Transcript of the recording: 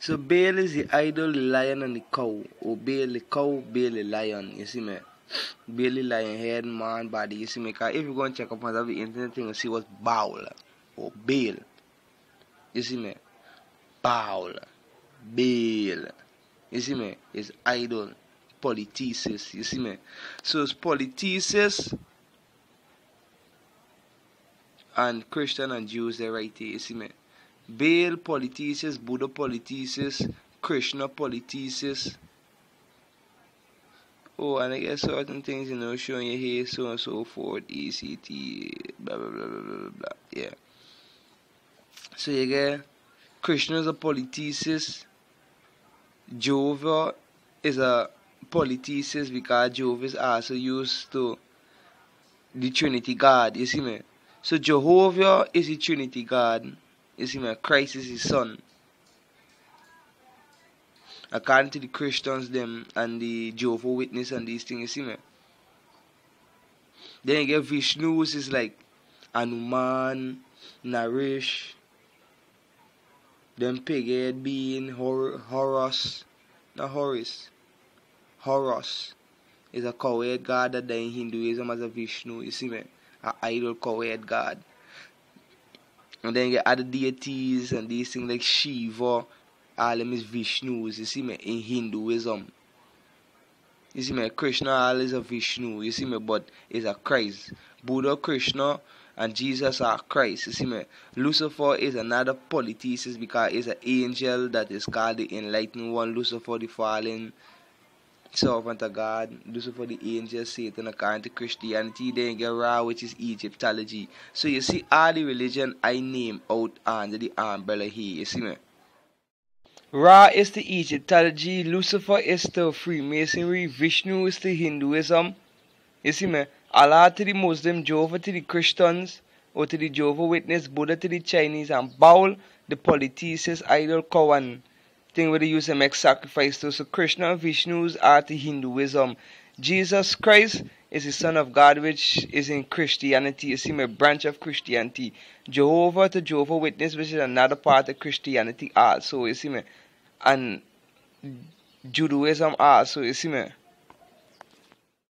So Baal is the idol, the lion and the cow. Oh, or Baal the cow, Baal the lion. You see me? Baal the lion head, man, body. You see me? Cause if you go and check up on the internet thing, you see what's Baal or oh, Baal. You see me? Baal. Baal. You see me? It's idol. Polythesis. You see me? So it's polythesis and Christian and Jews They're right. You see me? Baal polythesis, Buddha polythesis, Krishna polythesis. Oh, and I guess certain things, you know, showing you here, so and so forth, ECT, blah, blah, blah, blah, blah, blah, yeah. So you get Krishna is a polythesis, Jehovah is a polythesis because Jehovah is also used to the Trinity God, you see me? So Jehovah is the Trinity God. You see me, Christ is his son. According to the Christians them and the Jehovah Witness and these things, you see me. Then you get Vishnu, which is like Anuman, Narish, then pig-head being Hor- Horus, not Horus, Horus is a cowhead god that in Hinduism as a Vishnu, you see me, a idol cowhead god. And then you get other deities and these things like Shiva, all them is Vishnus, you see me, in Hinduism. You see me, Krishna all is a Vishnu, you see me, but is a Christ. Buddha, Krishna, and Jesus are Christ, you see me. Lucifer is another polytheist because it's an angel that is called the enlightened one, Lucifer the fallen servant of God, Lucifer the angel, Satan according to Christianity, then get Ra, which is Egyptology. So you see all the religion I name out under the umbrella here, you see me? Ra is the Egyptology, Lucifer is the Freemasonry, Vishnu is the Hinduism, you see me? Allah to the Muslim, Jehovah to the Christians, or to the Jehovah Witness, Buddha to the Chinese, and Baal, the polytheist idol Kawan thing use to make sacrifice to. So Krishna and Vishnu's are the Hinduism. Jesus Christ is the Son of God, which is in Christianity. You see my branch of Christianity. Jehovah to Jehovah Witness, which is another part of Christianity also. See me, and Judaism also. You see me.